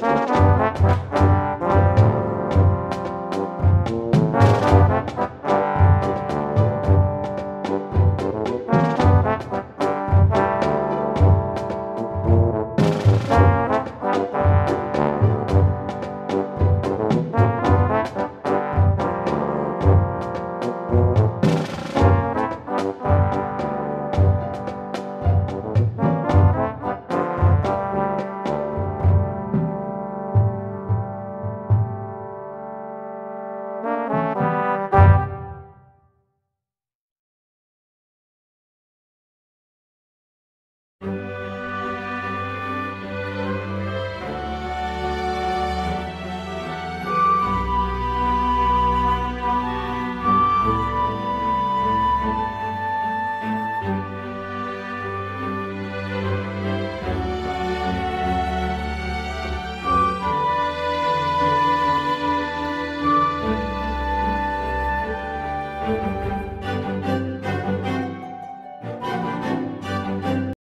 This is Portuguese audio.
Música